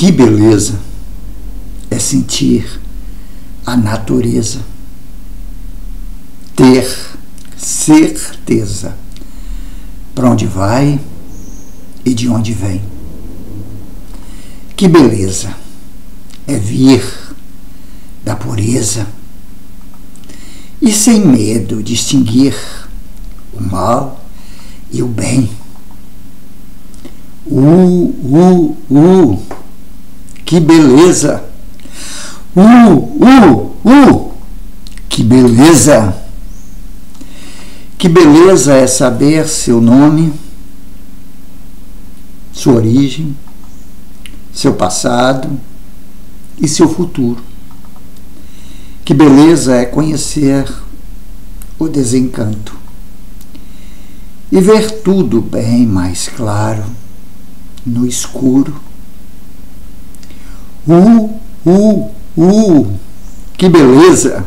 Que beleza é sentir a natureza, ter certeza para onde vai e de onde vem. Que beleza é vir da pureza e sem medo distinguir o mal e o bem. Uh, uh, uh, que beleza! Uh, uh, uh, que beleza! Que beleza é saber seu nome, sua origem, seu passado e seu futuro. Que beleza é conhecer o desencanto e ver tudo bem mais claro no escuro. Uh, uh, que beleza!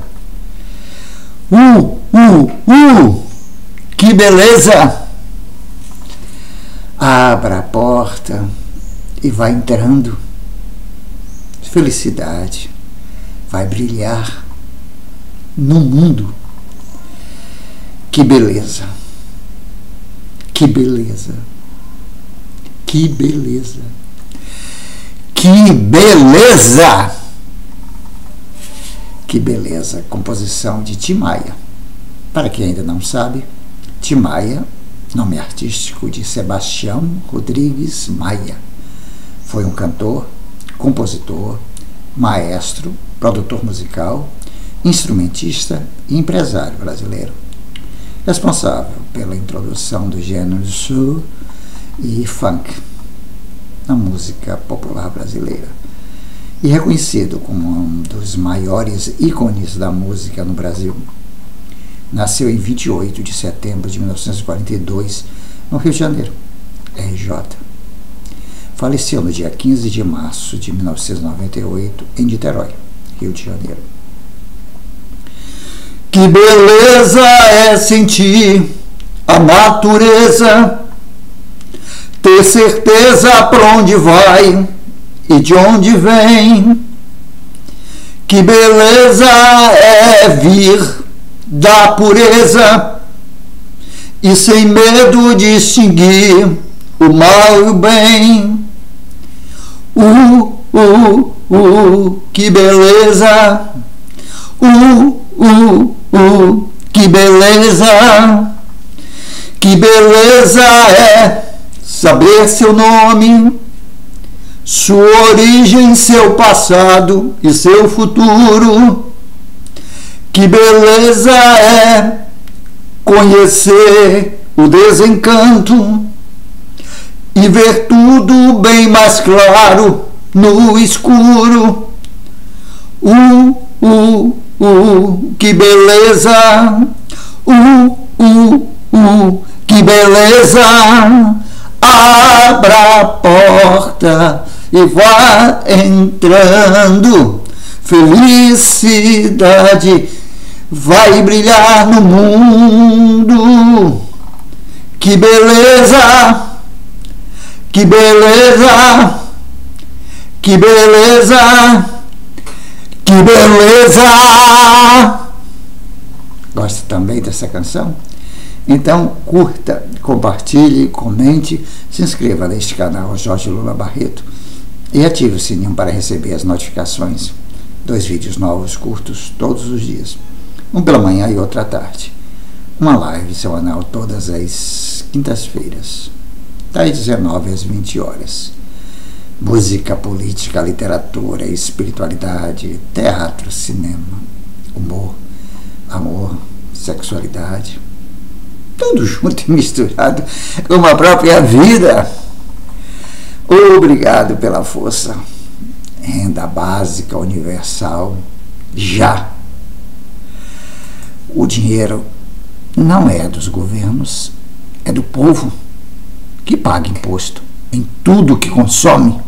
Uh, uh, uh, que beleza! Abra a porta e vai entrando. Felicidade vai brilhar no mundo. Que beleza! Que beleza! Que beleza! Que beleza! Que beleza! Composição de Timaya. Para quem ainda não sabe, Timaya, nome artístico de Sebastião Rodrigues Maia, foi um cantor, compositor, maestro, produtor musical, instrumentista e empresário brasileiro responsável pela introdução do gênero soul e funk na música popular brasileira e reconhecido como um dos maiores ícones da música no Brasil. Nasceu em 28 de setembro de 1942 no Rio de Janeiro, RJ. Faleceu no dia 15 de março de 1998 em Niterói, Rio de Janeiro. Que beleza é sentir a natureza, ter certeza para onde vai e de onde vem. Que beleza é vir da pureza e sem medo distinguir o mal e o bem. Uh, uh, uh, que beleza! Uh, uh, uh, que beleza! Que beleza é saber seu nome, sua origem, seu passado e seu futuro. Que beleza é conhecer o desencanto e ver tudo bem mais claro no escuro. Uh, uh, uh, que beleza! Uh, uh, uh, que beleza! Abra a porta e vá entrando. Felicidade vai brilhar no mundo. Que beleza! Que beleza! Que beleza! Que beleza! Gosta também dessa canção? Então, curta, compartilhe, comente, se inscreva neste canal Jorge Lula Barreto e ative o sininho para receber as notificações. Dois vídeos novos curtos todos os dias, um pela manhã e outro à tarde. Uma live semanal todas as quintas-feiras, das 19 às 20 horas. Música, política, literatura, espiritualidade, teatro, cinema, humor, amor, sexualidade tudo junto e misturado com a própria vida. Obrigado pela força. Renda básica universal já. O dinheiro não é dos governos, é do povo que paga imposto em tudo que consome.